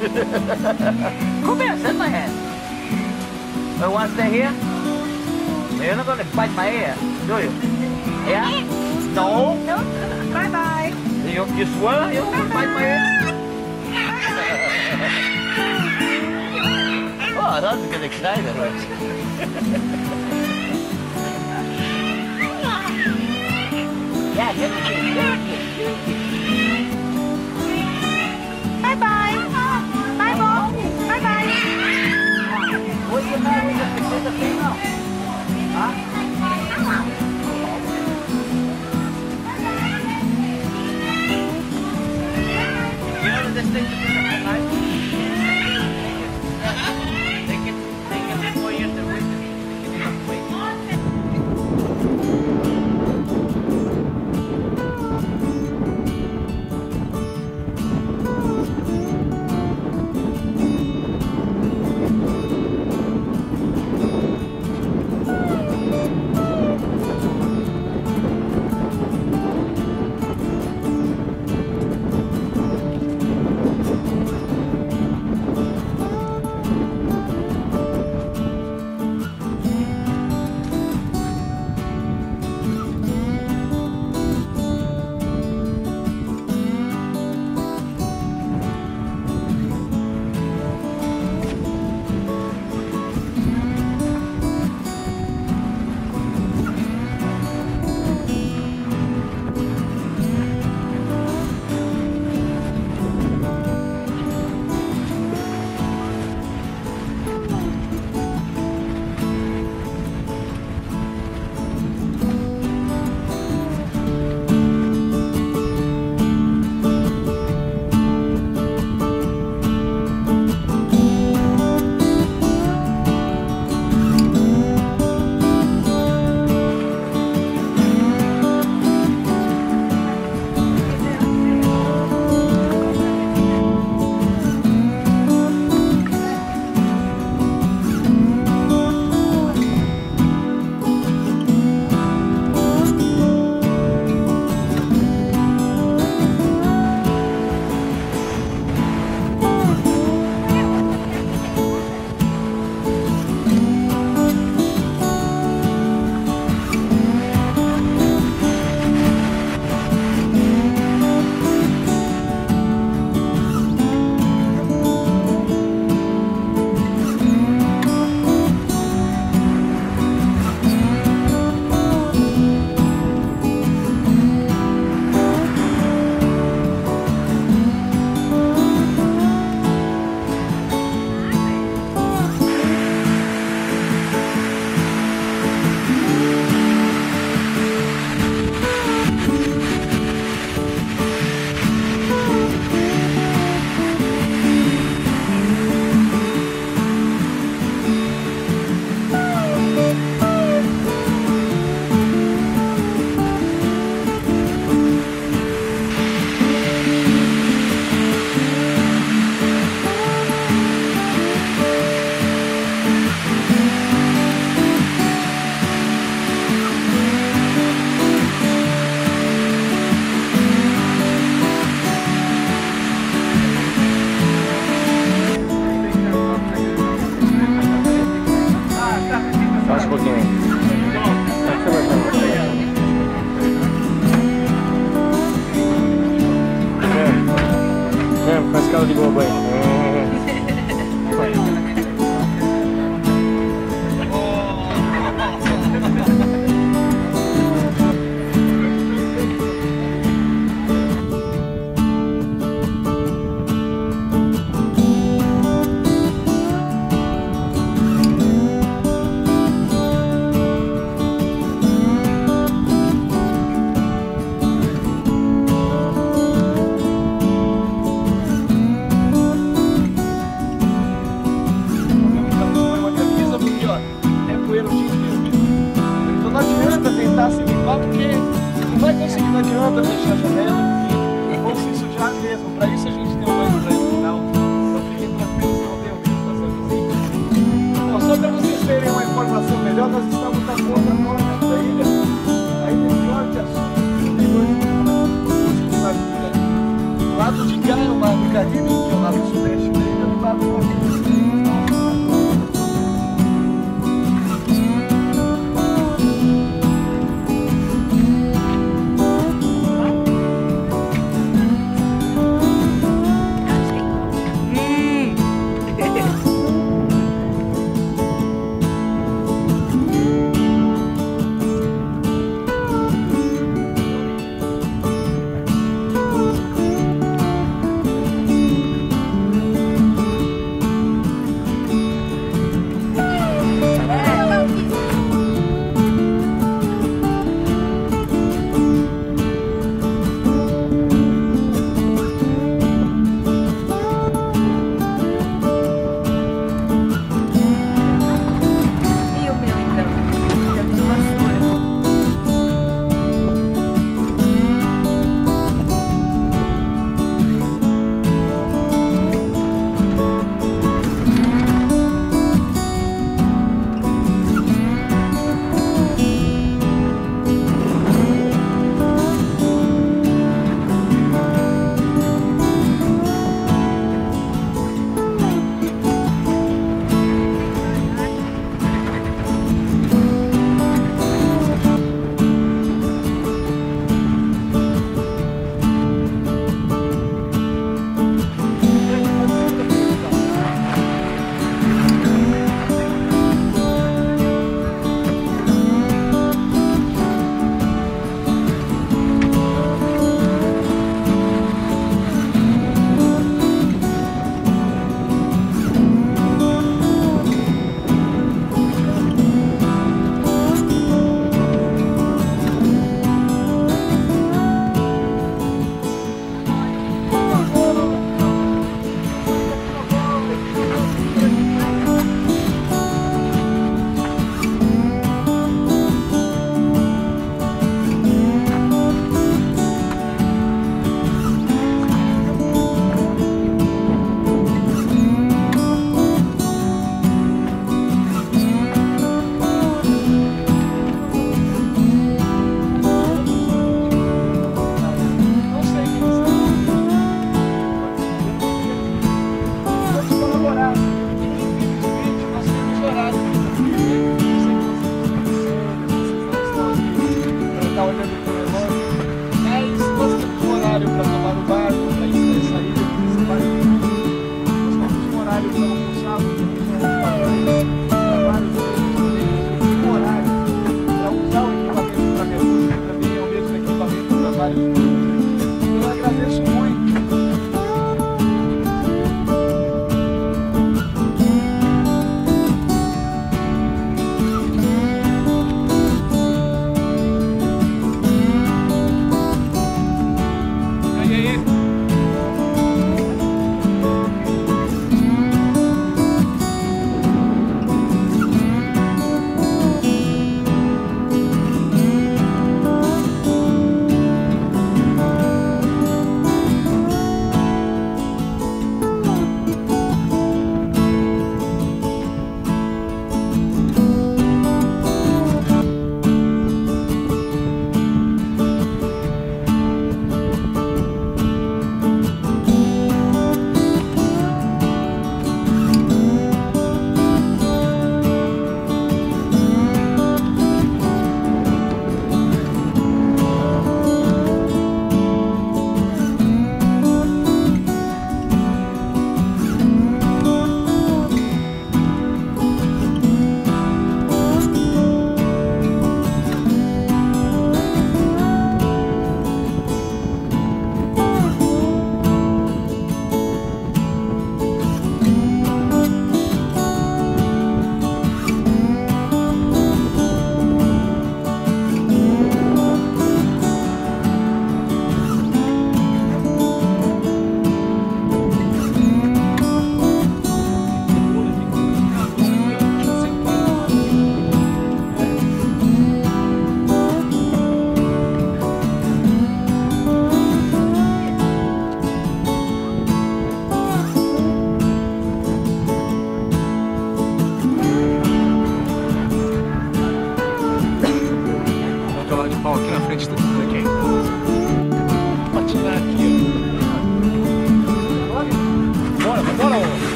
Come here, sit my hand. Want to stay here? You're not going to bite my ear, do you? Yeah? No? No. Bye bye. You, you swear you're to bite my ear? oh, that's get excited. yeah, give it. Give it What's the matter with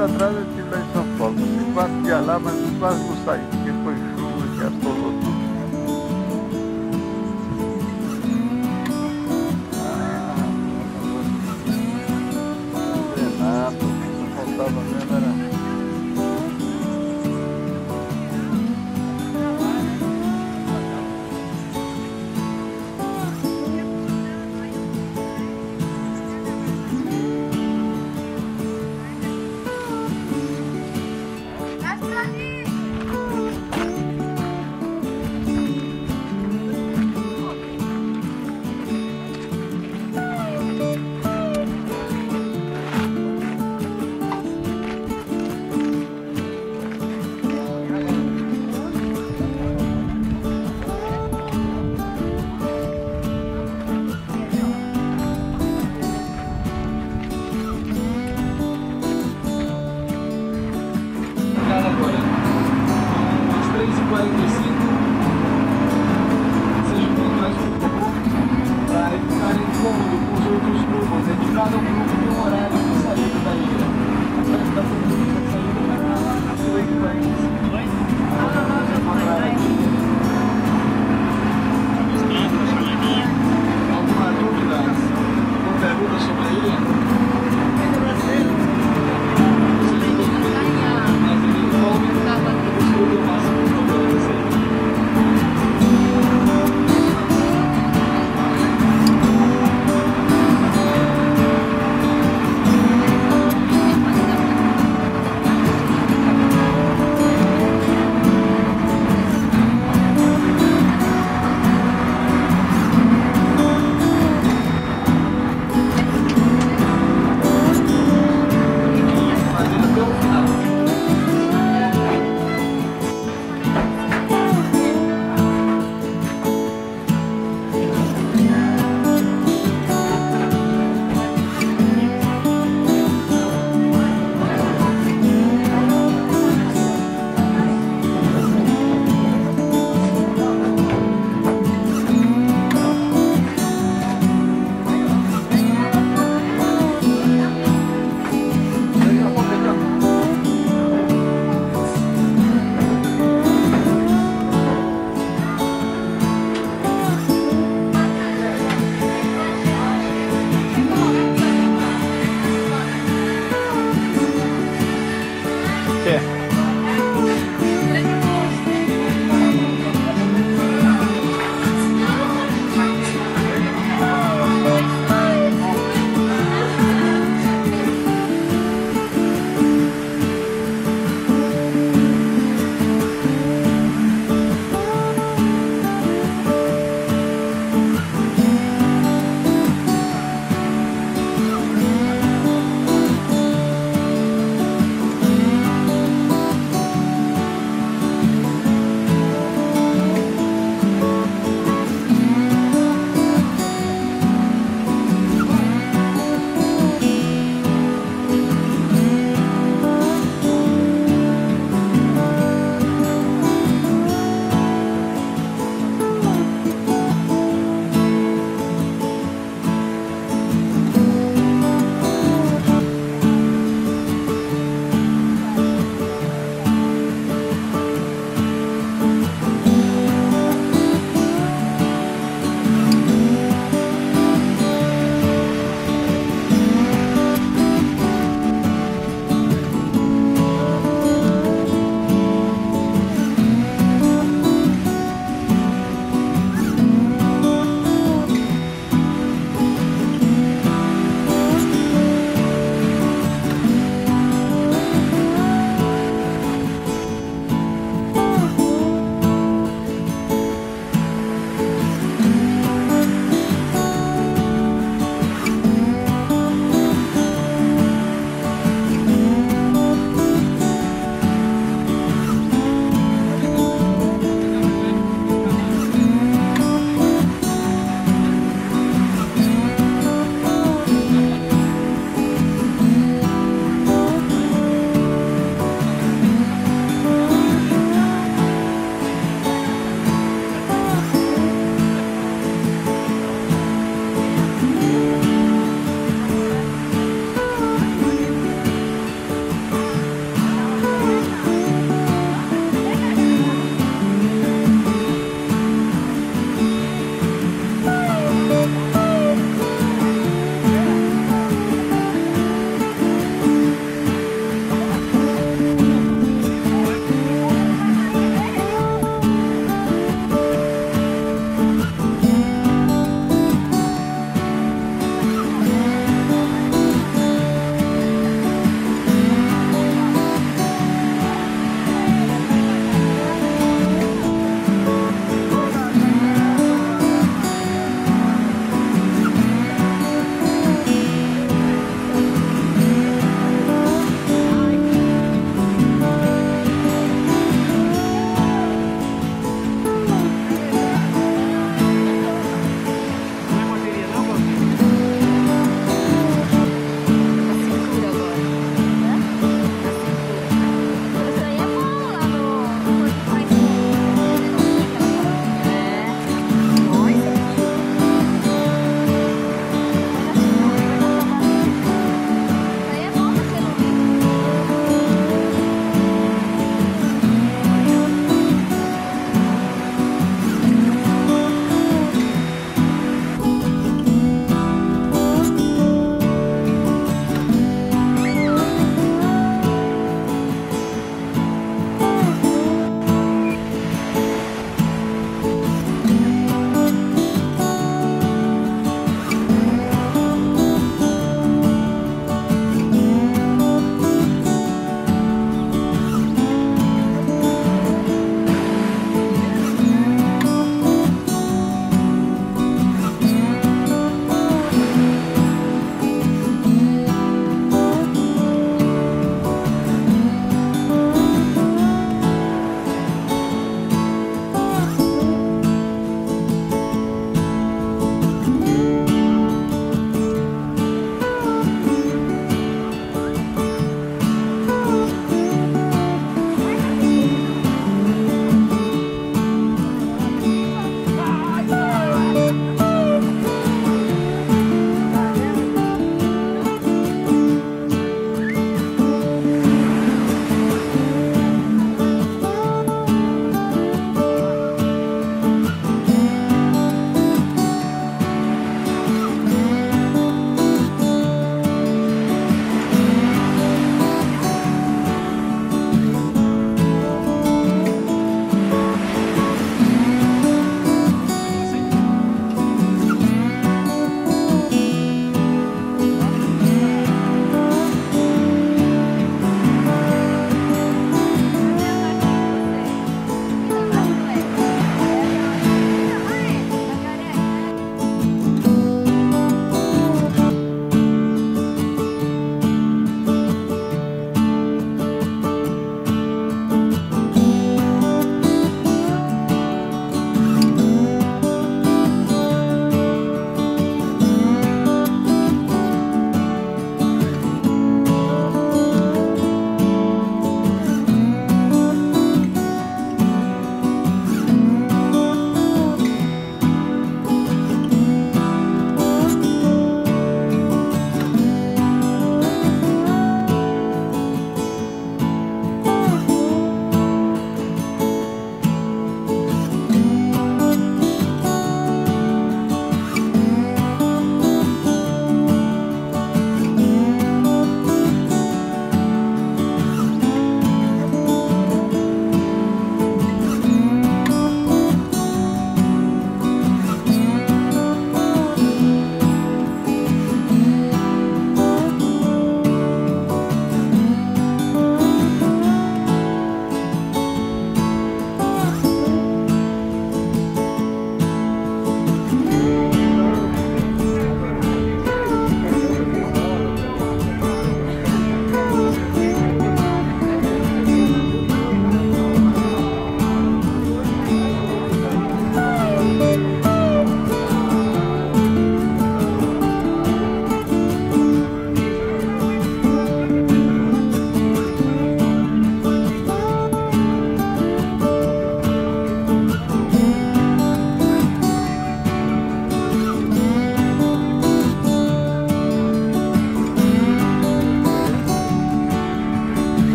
atrás eu estive lá em São Paulo. se quatro dias lá, mas quase não saí, porque foi chuva que atolou tudo. Ah, não, não,